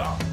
간다.